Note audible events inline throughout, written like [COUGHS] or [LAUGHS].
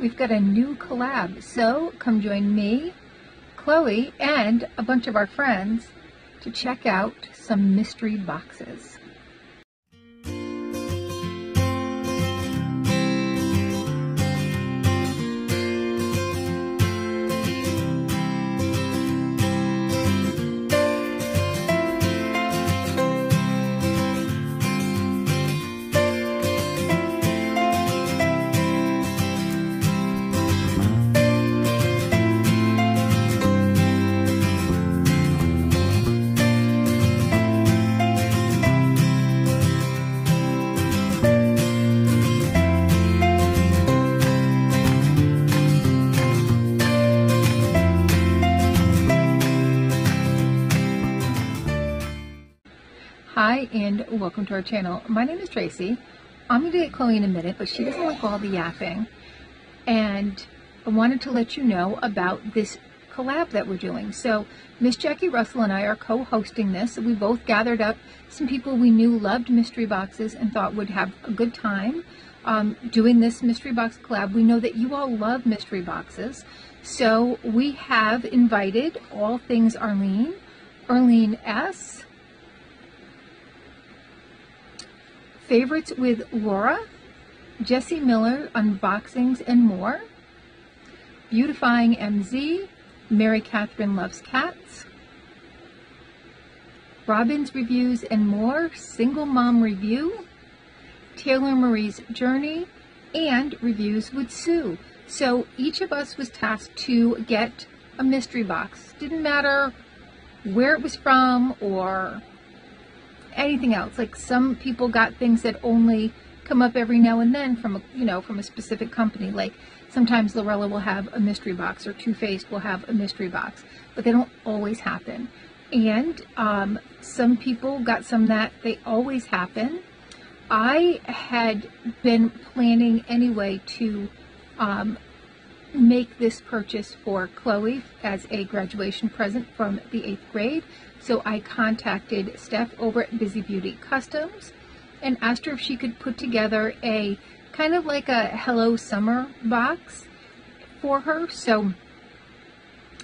we've got a new collab. So come join me, Chloe, and a bunch of our friends to check out some mystery boxes. Hi and welcome to our channel. My name is Tracey. I'm going to get Chloe in a minute, but she doesn't like all the yapping. And I wanted to let you know about this collab that we're doing. So Miss Jackie Russell and I are co-hosting this. We both gathered up some people we knew loved mystery boxes and thought would have a good time um, doing this mystery box collab. We know that you all love mystery boxes. So we have invited all things Arleen, Earline S., Favorites with Laura, Jessie Miller Unboxings and More, Beautifying Em Zee, Mary Catherine Loves Cats, Robyn's Reviews and More, Single Mom Review, Taylor Marie's Journey, and Reviews with Sue. So each of us was tasked to get a mystery box. Didn't matter where it was from or anything else. Like some people got things that only come up every now and then from a, you know from a specific company. Like sometimes Lorella will have a mystery box or Too Faced will have a mystery box, but they don't always happen. And um, some people got some that they always happen. I had been planning anyway to um, make this purchase for Chloe as a graduation present from the eighth grade. So I contacted Steph over at Bizy Beauty Customs and asked her if she could put together a kind of like a Hello Summer box for her. So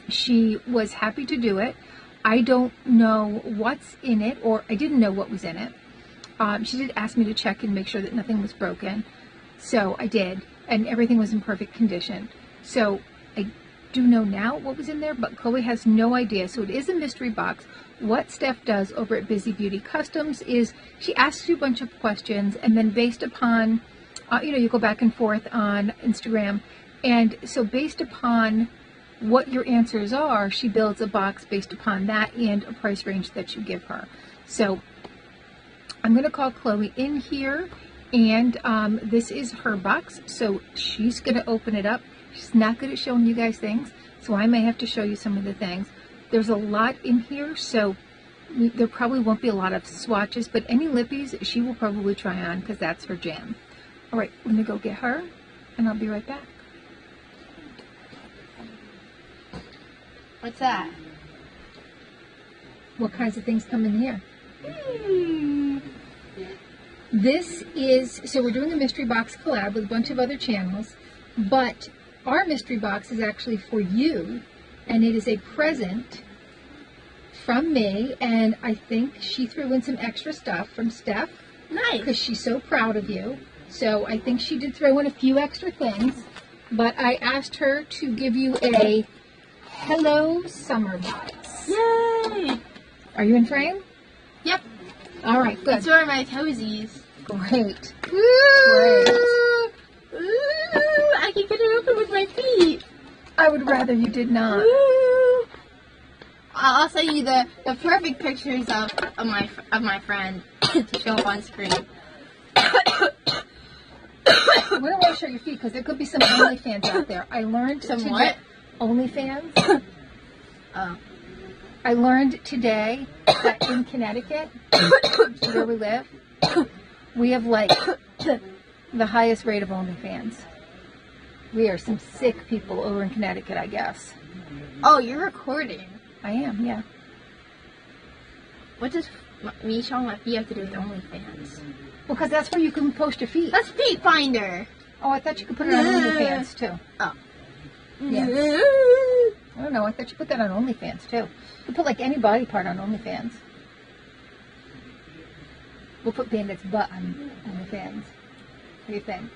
she was happy to do it. I don't know what's in it, or I didn't know what was in it. Um, she did ask me to check and make sure that nothing was broken. So I did, and everything was in perfect condition. So I do know now what was in there, but Chloe has no idea. So it is a mystery box. What Steph does over at Bizy Beauty Customs is she asks you a bunch of questions, and then based upon, uh, you know, you go back and forth on Instagram. And so based upon what your answers are, she builds a box based upon that and a price range that you give her. So I'm going to call Chloe in here, and um, this is her box. So she's going to open it up. She's not good at showing you guys things, so I may have to show you some of the things. There's a lot in here, so we, there probably won't be a lot of swatches, but any lippies she will probably try on because that's her jam. All right, let me go get her, and I'll be right back. What's that? What kinds of things come in here? Hmm. This is, so we're doing a mystery box collab with a bunch of other channels, but our mystery box is actually for you, and it is a present from me, and I think she threw in some extra stuff from Steph because she's so proud of you. So I think she did throw in a few extra things, but I asked her to give you a Hello Summer box. Yay! Are you in frame? Yep. All right, good. So are my toesies. Great. Ooh, I can get it open with my feet. I would rather you did not. Ooh. I'll send you the, the perfect pictures of, of my of my friend to show up on screen. We don't want to show your feet because there could be some OnlyFans out there. I learned Some today- what? OnlyFans. [COUGHS] Oh. I learned today that in Connecticut, where we live, [COUGHS] we have like [COUGHS] the highest rate of OnlyFans. We are some sick people over in Connecticut, I guess. Oh, you're recording. I am, yeah. What does me showing my feet have to do with OnlyFans? Because that's where you can post your feet. That's Feet Finder. Oh, I thought you could put it on OnlyFans too. Oh. Yeah. [LAUGHS] I don't know. I thought you put that on OnlyFans too. You could put like any body part on OnlyFans. We'll put Bandit's butt on OnlyFans. What do you think?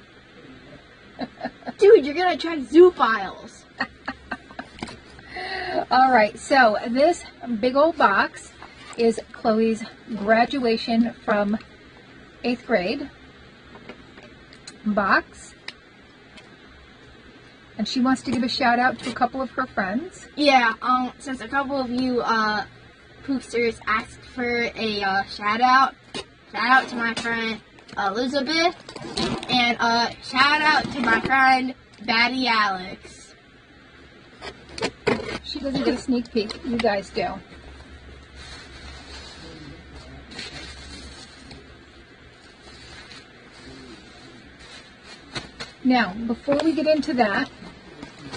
[LAUGHS] Dude, you're gonna attract zoophiles. [LAUGHS] All right, so this big old box is Chloe's graduation from eighth grade box. And she wants to give a shout out to a couple of her friends. Yeah, um, since a couple of you, uh, poopsters asked for a, uh, shout out, shout out to my friend Elizabeth, and, uh, shout out to my friend Batty Alex. She doesn't get a sneak peek. You guys do. Now, before we get into that,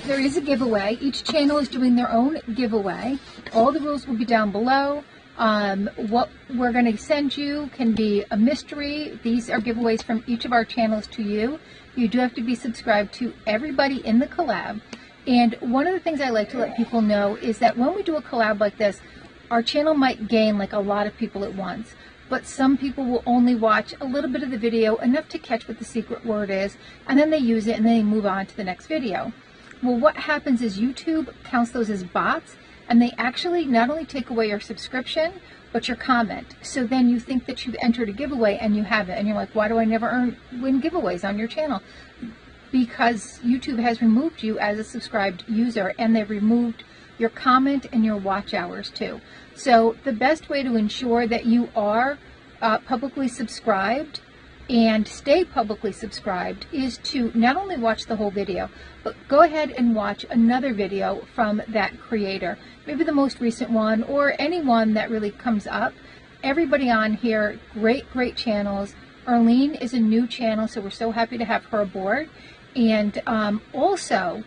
there is a giveaway. Each channel is doing their own giveaway. All the rules will be down below. Um, what we're going to send you can be a mystery. These are giveaways from each of our channels to you. You do have to be subscribed to everybody in the collab. And one of the things I like to let people know is that when we do a collab like this, our channel might gain like a lot of people at once. But some people will only watch a little bit of the video, enough to catch what the secret word is, and then they use it and then they move on to the next video. Well, what happens is YouTube counts those as bots, and they actually not only take away your subscription, but your comment. So then you think that you've entered a giveaway and you haven't, and you're like, why do I never earn win giveaways on your channel? Because YouTube has removed you as a subscribed user, and they've removed your comment and your watch hours too. So the best way to ensure that you are uh, publicly subscribed and stay publicly subscribed is to not only watch the whole video, but go ahead and watch another video from that creator. Maybe the most recent one or any one that really comes up. Everybody on here, great, great channels. Arlene is a new channel, so we're so happy to have her aboard. And um, also,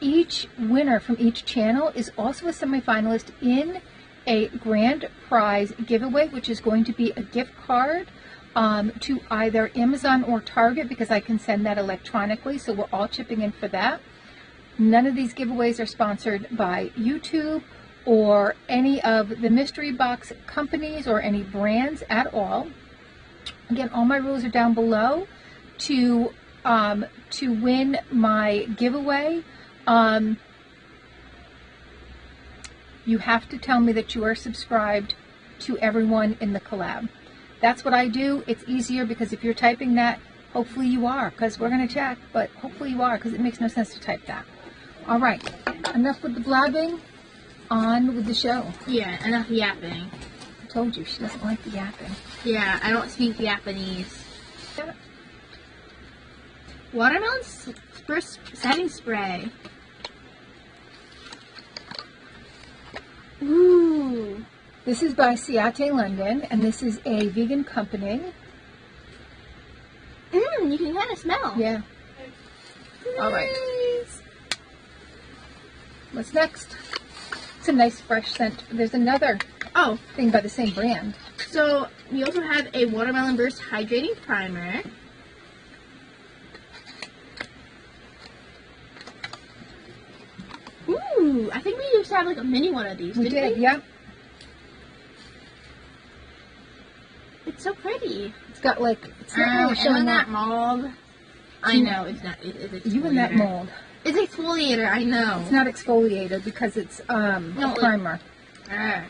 each winner from each channel is also a semifinalist in a grand prize giveaway, which is going to be a gift card um, to either Amazon or Target because I can send that electronically. So we're all chipping in for that. None of these giveaways are sponsored by YouTube or any of the mystery box companies or any brands at all. Again, all my rules are down below to um, to win my giveaway. Um, you have to tell me that you are subscribed to everyone in the collab. That's what I do. It's easier because if you're typing that, hopefully you are, because we're going to check, but hopefully you are, because it makes no sense to type that. All right, enough with the blabbing, on with the show. Yeah, enough yapping. I told you, she doesn't like the yapping. Yeah, I don't speak Japanese. Watermelon s- first setting spray. Ooh. This is by Ciate London, and this is a vegan company. Mmm, you can kind of smell. Yeah. All right. What's next? It's a nice fresh scent. There's another Oh, thing by the same brand. so we also have a watermelon burst hydrating primer. Ooh, I think we used to have like a mini one of these. We did, we? yeah. It's so pretty. It's got like it's not Um, really showing that. mold. I know it's not. It, it's You in that mold. It's exfoliator. I know. It's not exfoliated because it's um No, primer. Ah.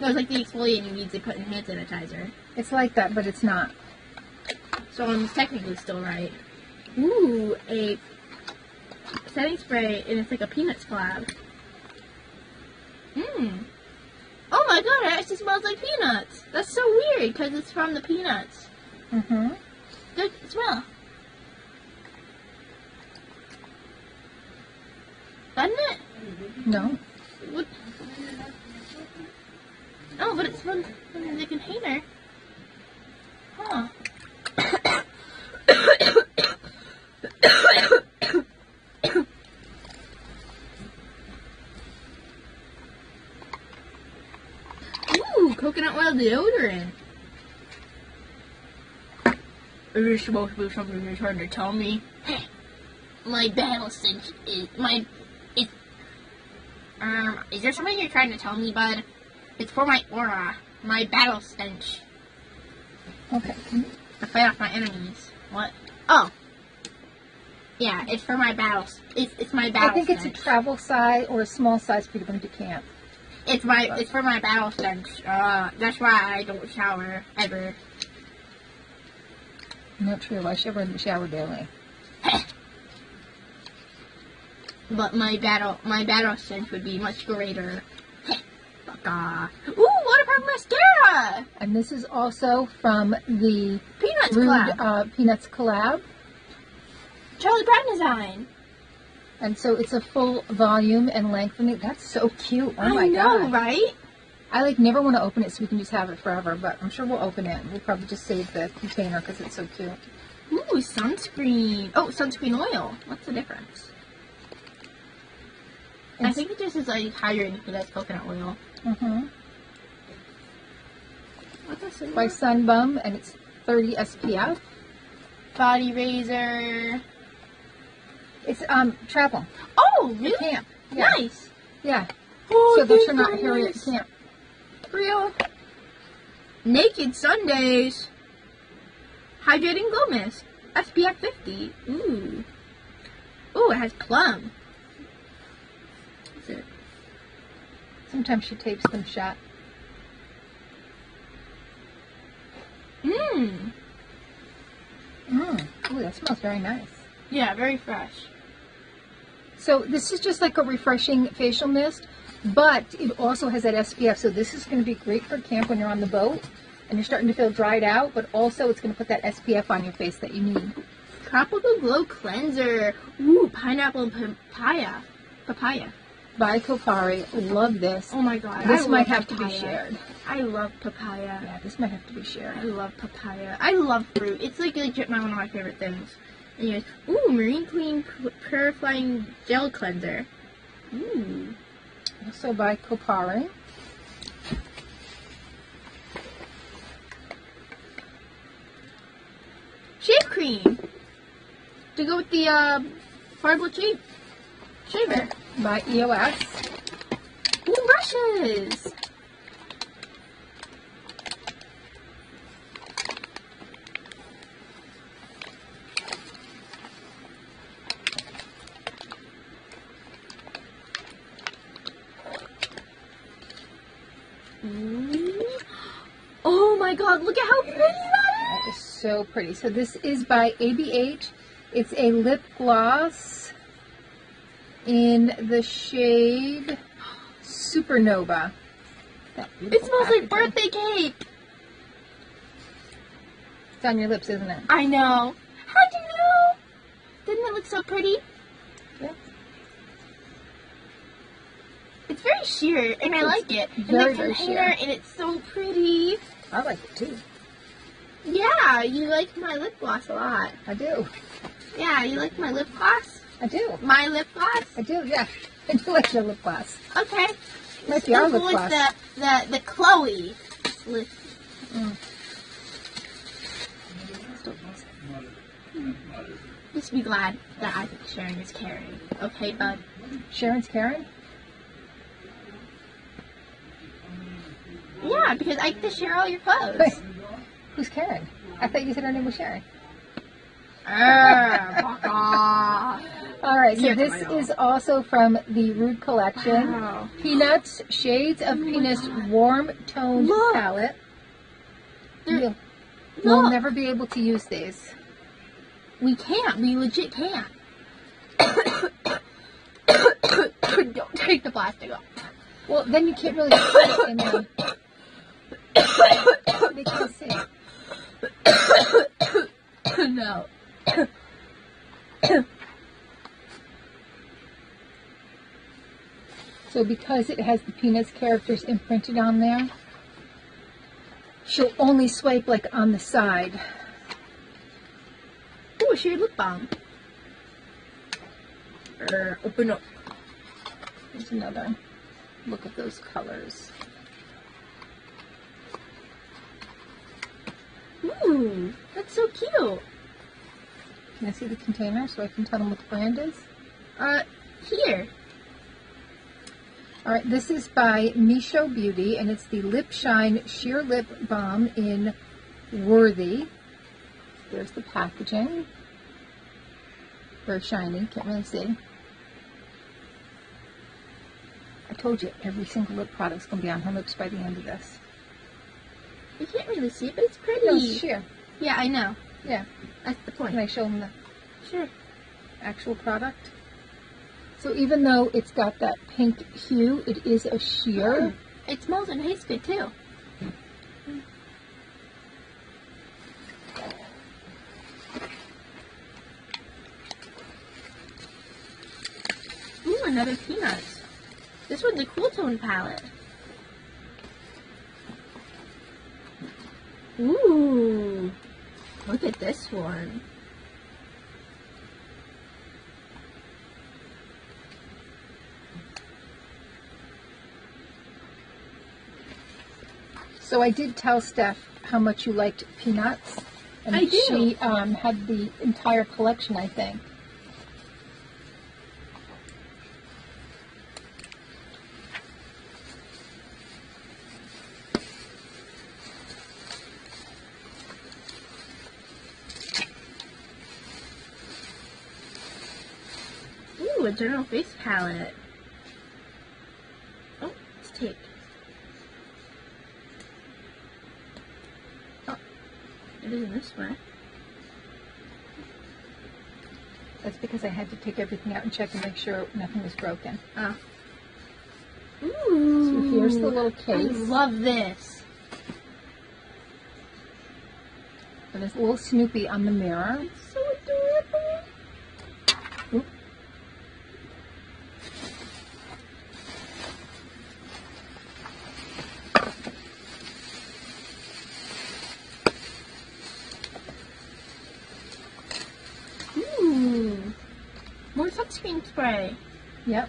No, it's like the exfoliant you need to put in hand sanitizer. It's like that, but it's not. So I'm technically still right. Ooh, a setting spray, and it's like a peanuts collab. Mmm. Oh my god, it actually smells like peanuts. That's so weird because it's from the peanuts. Mm-hmm. Good smell. Doesn't it? No. What? Oh, but it's from, from the container. Huh. Ooh, coconut oil deodorant. This supposed to be something you're trying to tell me? Hey, [LAUGHS] my battle cinch is my it's um is there something you're trying to tell me, bud? It's for my aura, my battle stench. Okay. To fight off my enemies. What? Oh. Yeah, it's for my battles. It's it's my battle I think it's a travel size or a small size for you to bring to camp. It's my it's for my battle stench. Uh that's why I don't shower ever. Not true. I shower in the shower daily. [LAUGHS] But my battle my battle stench would be much greater. [LAUGHS] Baka. Ooh, waterproof mascara! And this is also from the Peanuts Rude collab. uh, Peanuts collab. Charlie Brown design. And so it's a full volume and length. And it- that's so cute. Oh I my know, god. right? I like never want to open it so we can just have it forever, but I'm sure we'll open it. We'll probably just save the container because it's so cute. Ooh, sunscreen. Oh, sunscreen oil. What's the difference? I think it just is like hydrating because that's coconut oil. Mm-hmm. What's this? By? Sunbum, and it's 30 SPF. Body razor. It's um travel. Oh, really? camp. Yeah. Nice. Yeah. Oh, so they'll these turn out are here at nice. camp. Real. Naked Sundays. Hydrating glow mist. SPF 50. Ooh. Ooh, it has plum. Sometimes she tapes them shut. Mmm. Mm. Ooh, that smells very nice. Yeah, very fresh. So this is just like a refreshing facial mist, but it also has that SPF. So this is going to be great for camp when you're on the boat and you're starting to feel dried out, but also it's going to put that SPF on your face that you need. Tropical Glow Cleanser. Ooh, pineapple and papaya. Papaya. By Kopari. Love this. Oh my god. This I might have to be shared. I love papaya. Yeah, this might have to be shared. I love papaya. I love fruit. It's like legit my one of my favorite things. Anyways, ooh, Marine Clean Pu- Purifying Gel Cleanser. Ooh. Also by Kopari. Shave cream. To go with the uh, hardwood shave. Shaver. By EOS. Ooh, brushes. Ooh. Oh my god, look at how pretty that That is so pretty. So this is by ABH. It's a lip gloss in the shade Supernova. It smells like birthday cake. It's on your lips, isn't it? I know. How'd you know? Didn't it look so pretty? Yeah. It's very sheer, and I like it. And very, the very container, sheer. and it's so pretty. I like it too. Yeah, you like my lip gloss a lot. I do. Yeah, you like my lip gloss? I do. My lip gloss? I do, yeah. [LAUGHS] I do like your lip gloss. Okay. Might be our Let's lip gloss. the, the, the Chloe lip. Mm. Just be glad that I think sharing is caring. Okay, bud? Sharon's Karen? Yeah, because I get to share all your [LAUGHS] clothes. Who's Karen? I thought you said her name was Sharon. Ah, off. [LAUGHS] All right, so this is also from the Rude collection. Wow. Peanuts, Shades of Oh God. Warm Toned Look. Palette. You'll, we'll never be able to use these. We can't. We legit can't. [COUGHS] Don't take the plastic off. Well, then you can't really [COUGHS] put it. [COUGHS] They can't see. No. So because it has the Peanuts characters imprinted on there, she'll only swipe like on the side. Ooh, shared lip balm. Er, open up. There's another look at those colors. Ooh, that's so cute. Can I see the container so I can tell them what the brand is? Uh, here. All right, this is by Mischo Beauty, and it's the Lip Shine Sheer Lip Balm in Worthy. There's the packaging. Very shiny, can't really see. I told you, every single lip product's going to be on her lips by the end of this. You can't really see it, but it's pretty. No, it's sheer. Yeah, I know. Yeah. That's the point. Can I show them the Sure. actual product? So even though it's got that pink hue, it is a sheer. Oh, it smells and tastes good too. Ooh, another peanuts. This one's a cool tone palette. Ooh, look at this one. So I did tell Steph how much you liked peanuts. And I do. she um, had the entire collection, I think. Ooh, a general face palette. Oh, it's taped. Oh, it isn't this way. That's because I had to take everything out and check and make sure nothing was broken. Oh. Ooh. So here's the little I case. love this. And there's a little Snoopy on the mirror. It's so adorable. Oop. Ooh. More sunscreen spray. Yep.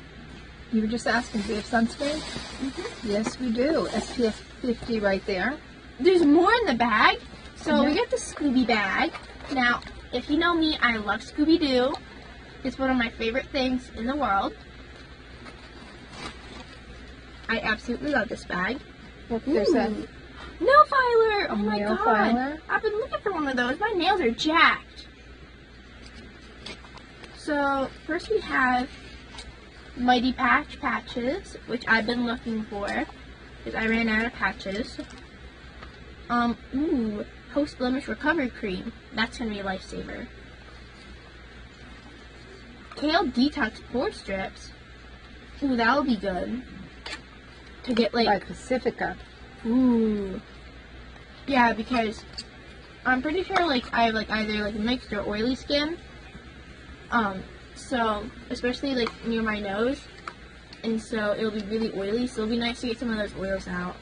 You were just asking, do we have sunscreen? Mm-hmm. Yes, we do. SPF 50 right there. There's more in the bag. So we got the Scooby bag. Now, if you know me, I love Scooby Doo. It's one of my favorite things in the world. I absolutely love this bag. Look, there's a Ooh. nail filer. Oh my nail god. filer. I've been looking for one of those. My nails are jacked. So first we have Mighty Patch patches, which I've been looking for because I ran out of patches. Um, ooh, post blemish recovery cream. That's gonna be a lifesaver. Kale detox pore strips. Ooh, that'll be good. To get like by Pacifica. Ooh. Yeah, because I'm pretty sure like I have like either like mixed or oily skin. Um, so especially like near my nose, and so it'll be really oily. So it'll be nice to get some of those oils out.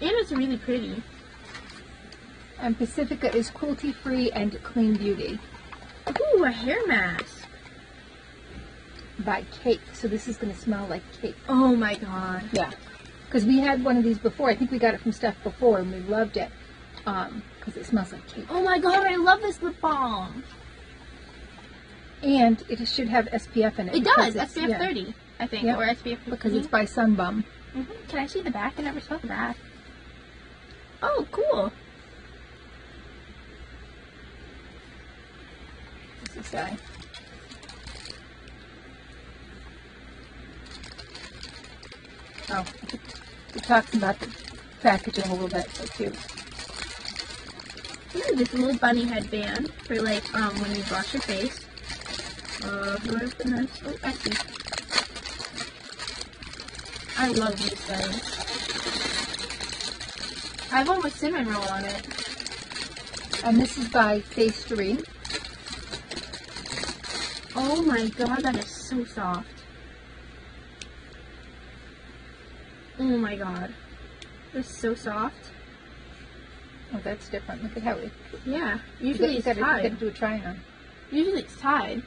And it's really pretty. And Pacifica is cruelty free and clean beauty Ooh, a hair mask. by Cake. So this is going to smell like cake. Oh my god. Yeah. Because we had one of these before. I think we got it from Steph before and we loved it. Um, because it smells like cake. Oh my god, I love this lip balm. And it should have SPF in it. It does. SPF yeah, 30, I think, Yep. or SPF 50. Because it's by Sunbum. hmm Can I see the back? I never saw the back. Oh, cool. This is guy. Oh, it talks about the packaging a little bit. So cute. Ooh, this little bunny headband for like um when you wash your face. Uh, where's the nice? Oh, I see. I love these things. I have one with cinnamon roll on it. And this is by Face 3. Oh my god, that is so soft. Oh my god. It's so soft. Oh, that's different. Look at how it. Yeah. You Usually you it's got to, you got to do a try on. Usually it's tied.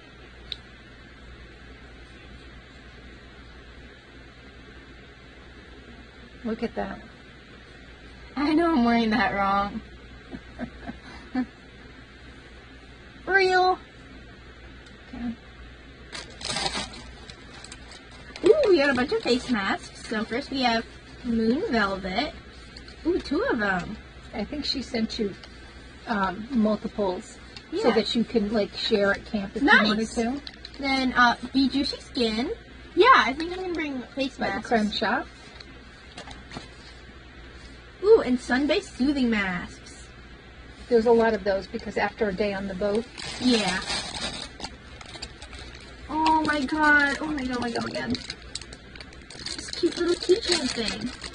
Look at that. I know I'm wearing that wrong. [LAUGHS] Real. Okay. Ooh, we got a bunch of face masks. So first we have Moon Velvet. Ooh, two of them. I think she sent you um, multiples so that you can like share at camp if Nice. you wanted to. Then uh, Be Juicy Skin. Yeah, I think I'm gonna bring face Like the masks. creme shop. Ooh, and sun-based soothing masks. There's a lot of those because after a day on the boat, Yeah. Oh my god. Oh my god, oh my god, oh my god. This cute little keychain thing.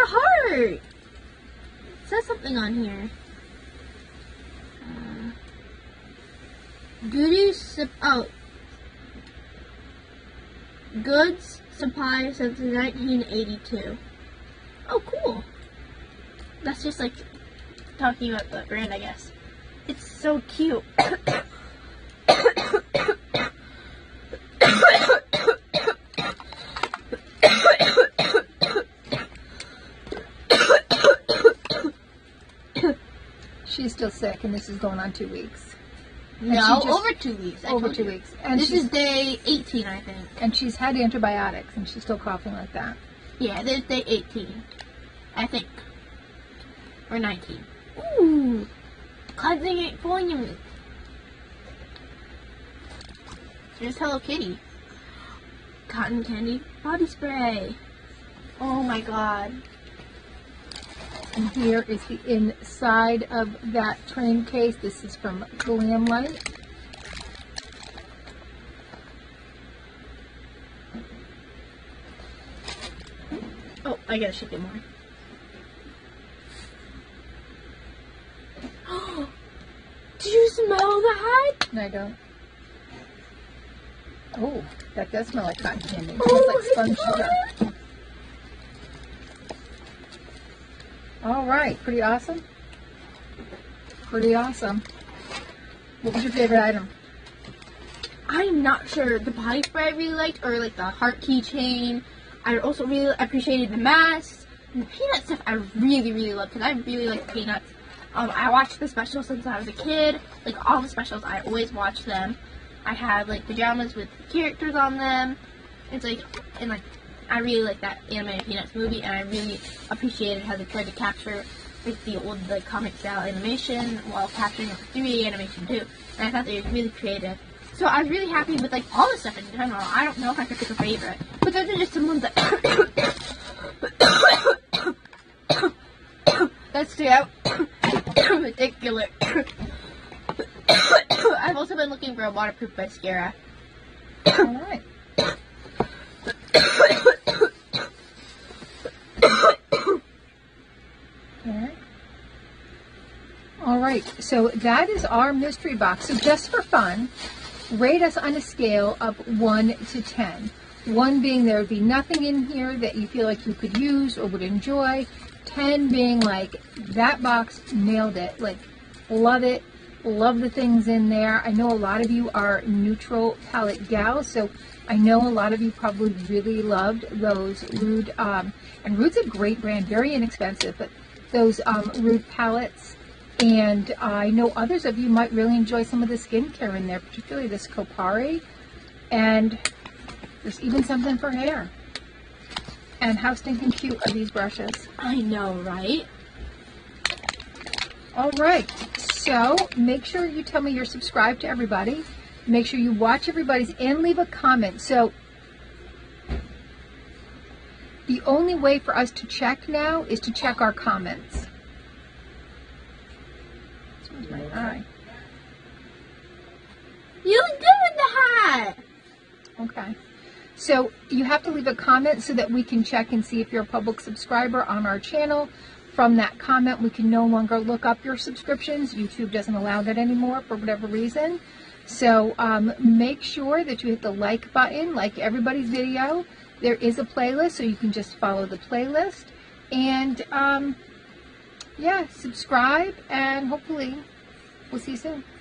A heart! It says something on here. Uh, Goody sup- oh. Goods supply since 1982. Oh, cool. That's just like talking about the brand, I guess. It's so cute. [COUGHS] she's still sick, and this is going on two weeks. no, just- over two weeks. I Over two you. weeks, and This is day 18, I think. and she's had antibiotics, and she's still coughing like that. Yeah, this is day 18. I think. Or 19. Ooh! Cleansing ain't fooling me. Here's Hello Kitty. Cotton candy body spray. Oh my god. And here is the inside of that train case. This is from Glamlite. Oh, I gotta shake it more. [GASPS] Do you smell the that? No, I don't. Oh, that does smell like cotton candy. It Oh smells like my spun sugar. God. All right, pretty awesome. Pretty awesome. What was your favorite item? I'm not sure. The body spray I really liked, or like the heart keychain. I also really appreciated the mask. And the peanut stuff I really, really loved because I really like peanuts. Um, I watched the specials since I was a kid. Like all the specials, I always watch them. I have like pajamas with characters on them. It's like, and like, I really like that animated Peanuts movie, and I really appreciated how they tried to capture like the old like comic style animation while capturing like 3D animation too. And I thought they were really creative. So I was really happy with like all the stuff in general. I don't know if I could pick a favorite, but those are just some ones that that stood out. Ridiculous. I've also been looking for a waterproof mascara. All right. All right. All right. So that is our mystery box. So just for fun, rate us on a scale of 1 to 10. 1 being there would be nothing in here that you feel like you could use or would enjoy. 10 being like that box nailed it. Like love it. Love the things in there. I know a lot of you are neutral palette gals, so I know a lot of you probably really loved those Rude, um, and Rude's a great brand, very inexpensive, but those um, Rude palettes. And I know others of you might really enjoy some of the skincare in there, particularly this Kopari. And there's even something for hair. And how stinking cute are these brushes? I know, right? All right. So make sure you tell me you're subscribed to everybody. Make sure you watch everybody's and leave a comment. So the only way for us to check now is to check our comments. Eye? You in the hat. Okay. So you have to leave a comment so that we can check and see if you're a public subscriber on our channel. From that comment, we can no longer look up your subscriptions. YouTube doesn't allow that anymore for whatever reason. So um, make sure that you hit the like button, like everybody's video. There is a playlist, so you can just follow the playlist. And um, yeah, subscribe, and hopefully we'll see you soon.